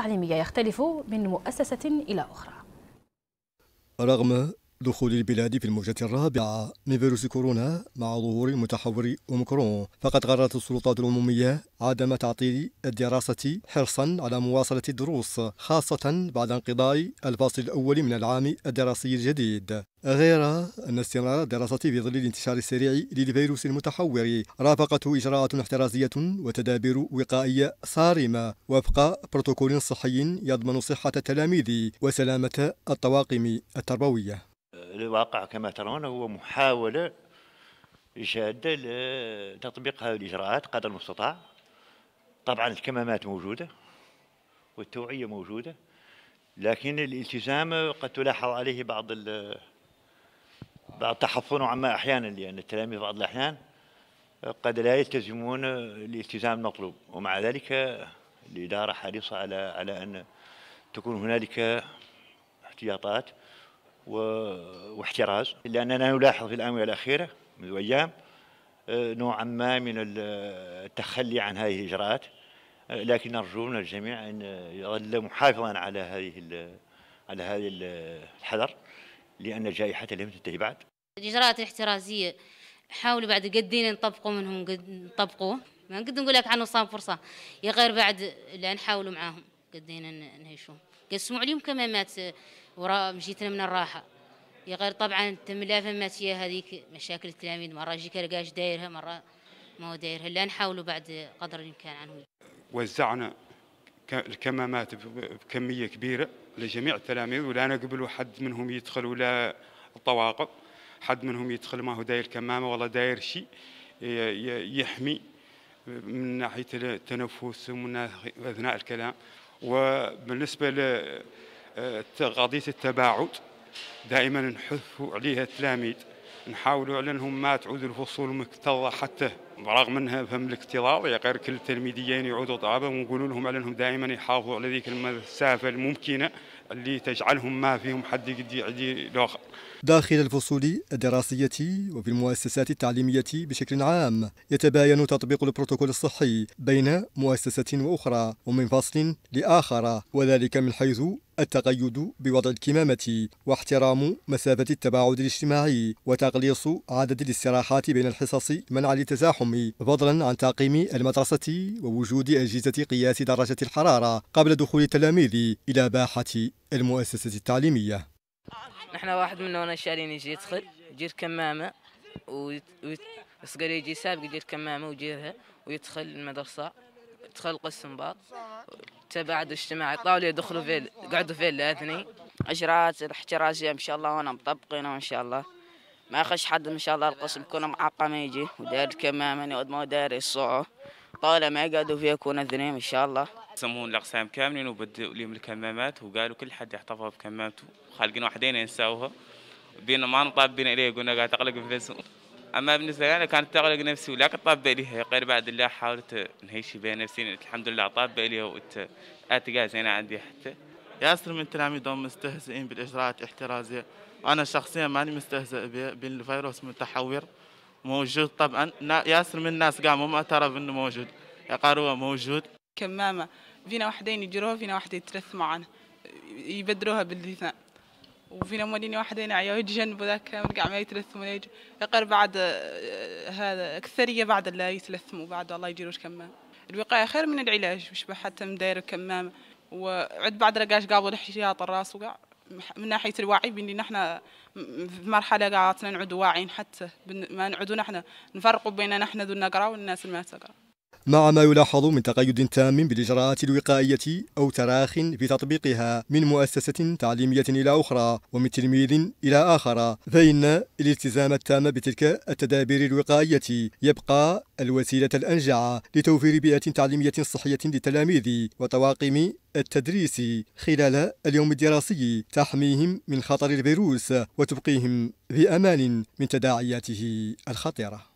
التعليمية يختلف من مؤسسة إلى أخرى. رغم دخول البلاد في الموجة الرابعة من فيروس كورونا مع ظهور المتحور أوميكرون. فقد قررت السلطات العمومية عدم تعطيل الدراسة حرصا على مواصلة الدروس خاصة بعد انقضاء الفصل الأول من العام الدراسي الجديد. غير أن استمرار الدراسة في ظل الانتشار السريع للفيروس المتحور رافقته إجراءات احترازية وتدابير وقائية صارمة وفق بروتوكول صحي يضمن صحة التلاميذ وسلامة الطواقم التربوية. الواقع كما ترون هو محاولة جادة لتطبيق هذه الإجراءات قدر المستطاع. طبعا الكمامات موجودة والتوعية موجودة لكن الالتزام قد تلاحظ عليه بعض بعض التحفظ نوعا ما أحيانا لأن التلاميذ بعض الأحيان قد لا يلتزمون الالتزام المطلوب. ومع ذلك الإدارة حريصة على على أن تكون هنالك احتياطات واحتراز. لأننا نلاحظ في الآونة الأخيرة منذ أيام آه، نوعا ما من التخلي عن هذه الإجراءات. آه، لكن نرجو من الجميع أن يظل محافظا على هذه على هذه الحذر لأن الجائحة لم تنتهي بعد. الإجراءات الاحترازية حاولوا بعد قدين نطبقوا منهم قد نطبقوه. ما نقدر نقول لك عنه صام فرصة يا غير بعد لا نحاولوا معاهم. قدين نهيشوهم قسموا عليهم كمامات وراء مشيتنا من الراحة. يا غير طبعا تم الافه هذيك مشاكل التلاميذ. مرة يجيك لقاش دايرها مرة ما هو دايرها. لا نحاولوا بعد قدر الإمكان عنهم وزعنا الكمامات بكمية كبيرة لجميع التلاميذ ولا نقبلوا حد منهم يدخل ولا الطواقم. حد منهم يدخل ما هو داير كمامة ولا داير شيء يحمي من ناحية التنفس ومن أثناء الكلام. وبالنسبة قضيه التباعد دائما نحث عليها التلاميذ نحاولوا على أنهم ما تعود الفصول مكتظة حتى رغم أنها فهم الاكتظاظ يا غير كل التلميذيين يعودوا طابه ونقول لهم على أنهم دائما يحافظوا على ذيك المسافة الممكنة اللي تجعلهم ما فيهم حد يقدر الآخر داخل الفصول الدراسية وفي المؤسسات التعليمية بشكل عام يتباين تطبيق البروتوكول الصحي بين مؤسسة وأخرى ومن فصل لآخر وذلك من حيث التقيد بوضع الكمامة واحترام مسافة التباعد الاجتماعي وتقليص عدد الاستراحات بين الحصص منع التزاحم فضلا عن تعقيم المدرسة ووجود أجهزة قياس درجة الحرارة قبل دخول التلاميذ إلى باحة المؤسسة التعليمية. نحن واحد منا شارين يجي يدخل يجير كمامة ويصقر يجي سابق يجير كمامة ويجيرها ويدخل المدرسة يدخل القسم بعض تبعد الاجتماعي طاولة يدخلوا في قعدوا في الاثنين إجراءات الاحترازية إن شاء الله وأنا مطبقينها ان شاء الله. ما يخش حد إن شاء الله القسم يكون معقم يجي وداير كمامة يقعد ما داير يصعه طاولة ما يقعدوا فيها يكون اثنين إن شاء الله. يسمون الأقسام كاملين وبدوا لهم الكمامات وقالوا كل حد يحتفظ بكمامته. خالقين وحدين ينساوها. بينا ما نطاب إليه قلنا قاعد تقلق نفسه أما بالنسبة لي كانت تقلق نفسي ولكن طاب اليها غير بعد الله حاولت نهيشي بين نفسي. الحمد لله طاب اليها وات أتقى زين عندي حتى. ياسر من تلاميذهم مستهزئين بالإجراءات الاحترازية. أنا شخصيا ماني مستهزئ بالفيروس المتحور موجود طبعا. ياسر من الناس قاموا ما اعترف إنه موجود. يقاروا موجود. كمامة. فينا وحدين يجروها فينا وحدين يتلث معنا يبدروها بالاثنين وفينا مولين وحدين عيا يتجنبوا ذاك ورجع ما يتلثموا يجي. يقر بعد آه، هذا أكثرية بعد لا يتلثموا بعد الله يجيروش كمامة. الوقاية خير من العلاج مش حتى مداير كمامة وعد بعد رقاش قابل الاحتياط الراس وقع. من ناحية الوعي بإن نحن في مرحلة قاعدين نعودوا واعيين حتى ما نعودوا نحن نفرقوا بين نحن ذو نقرا والناس اللي ما تقرا مع ما يلاحظ من تقيد تام بالإجراءات الوقائية أو تراخ في تطبيقها من مؤسسة تعليمية إلى أخرى ومن تلميذ إلى آخر فإن الالتزام التام بتلك التدابير الوقائية يبقى الوسيلة الأنجع لتوفير بيئة تعليمية صحية للتلاميذ وطواقم التدريس خلال اليوم الدراسي تحميهم من خطر الفيروس وتبقيهم في أمان من تداعياته الخطيرة.